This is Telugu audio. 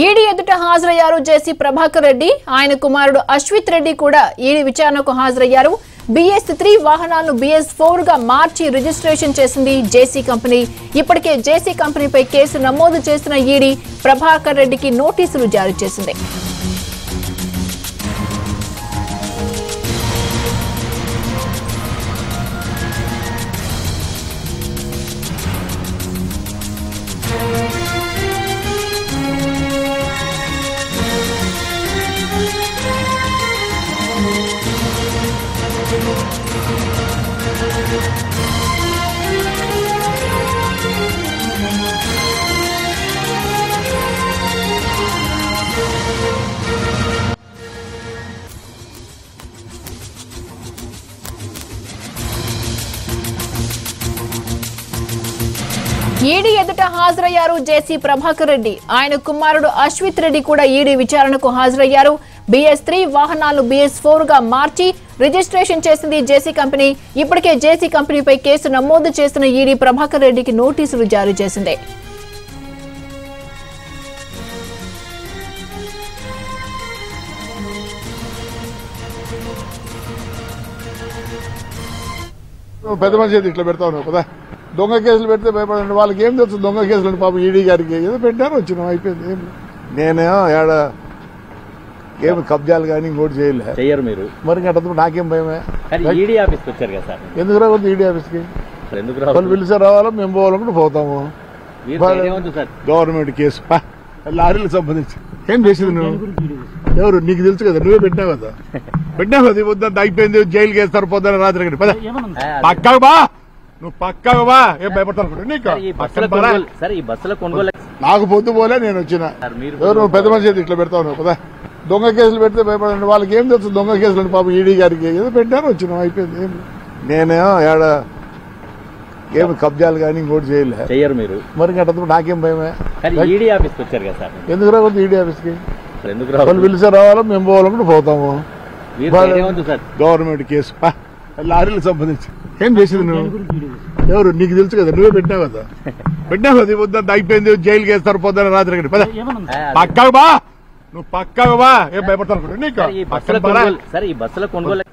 ఈడీ ఎదుట హాజరయ్యారు జేసీ ప్రభాకర్ రెడ్డి. ఆయన కుమారుడు అశ్విత్ రెడ్డి కూడా ఈడీ విచారణకు హాజరయ్యారు. బీఎస్ త్రీ వాహనాలను బిఎస్ ఫోర్గా మార్చి రిజిస్ట్రేషన్ చేసింది జేసీ కంపెనీ. ఇప్పటికే జేసీ కంపెనీపై కేసు నమోదు చేసిన ఈడీ ప్రభాకర్ రెడ్డికి నోటీసులు జారీ చేసింది. ఈడీ ఎదుట హాజరయ్యారు జేసీ ప్రభాకర్ రెడ్డి. ఆయన కుమారుడు అశ్విత్ రెడ్డి కూడా ఈడీ విచారణకు హాజరయ్యారు. బిఎస్ త్రీ వాహనాలను బిఎస్ ఫోర్గా మార్చి రిజిస్ట్రేషన్ చేసింది జేసీ కంపెనీ. ఇప్పటికే జేసీ కంపెనీపై కేసు నమోదు చేసిన ఈడీ ప్రభాకర్ రెడ్డికి నోటీసులు జారీ చేసింది. పెద్ద మనిషి ఇట్లా పెడతావు నువ్వు కదా? దొంగ కేసులు పెడితే భయపడండి వాళ్ళకి ఏం తెలుసు దొంగ కేసులు పాపం ఈడీ గారికి? ఏదో పెట్టారు వచ్చినాం అయిపోయింది. ఏం? నేనేమో ఏడ ఏం కబ్జాలు కానీ ఇంకోటి చేయలే. చెయ్యరు మీరు. మరి అట్ట నాకేం భయమే? ఈడీ ఆఫీస్కి వచ్చారు కదా సార్? ఎందుకు రావద్దు ఈడీ ఆఫీస్కి? వాళ్ళు రావాలి? పిలిచే రావాలా మేము పోవాలనుకుంటే పోతాము గవర్నమెంట్ కేసు. లారీలకు సంబంధించి. ఏం చేసింది నువ్వు? ఎవరు? నీకు తెలుసు కదా నువ్వే పెట్టావు కదా? కదా వద్దంత అయిపోయింది జైలుకి వేస్తారు పొద్దున రాత్రి. పద. ఆ, పక్కకు బా. నువ్వు పక్కకు బా. ఏం భయపడతాను నీకు? నాకు పొద్దు పోలే నేను వచ్చిన. ఎవరు పెద్ద మనిషి అయితే ఇట్లా పెడతావు నువ్వు? కదా దొంగ కేసులు పెడితే భయపడండి. వాళ్ళకి ఏం తెలుసు? దొంగ కేసులు పాపం ఈడీ గారికి ఏదో పెట్టారు వచ్చినాం అయిపోయింది. ఏం? నేనేమో ఏడ ఏం కబ్జాలు కానీ ఇంకోటి చేయలే. చెయ్యరు మీరు. మరి అట్ట నాకేం భయమే? ఈడీ ఆఫీస్కి వచ్చారు కదా సార్. ఎందుకు రావద్దు ఈడీ ఆఫీస్కి. ఎందుకు వాళ్ళు రావాలి పిలిచే రావాలా మేము పోవాలనుకుంటే పోతాము. Government case. లారీలకు సంబంధించి. ఏం చేసింది నువ్వు? ఎవరు? నీకు తెలుసు కదా నువ్వే పెట్టావు కదా. పెట్టావు కదా వద్దంత అయిపోయింది జైలుకి వేస్తారు పొద్దున రాత్రి పక్కకు బా. నువ్వు పక్కకు బా. ఏం భయపడతాను నీకు? సార్, ఈ సార్ బస్సుల కొనుగోలు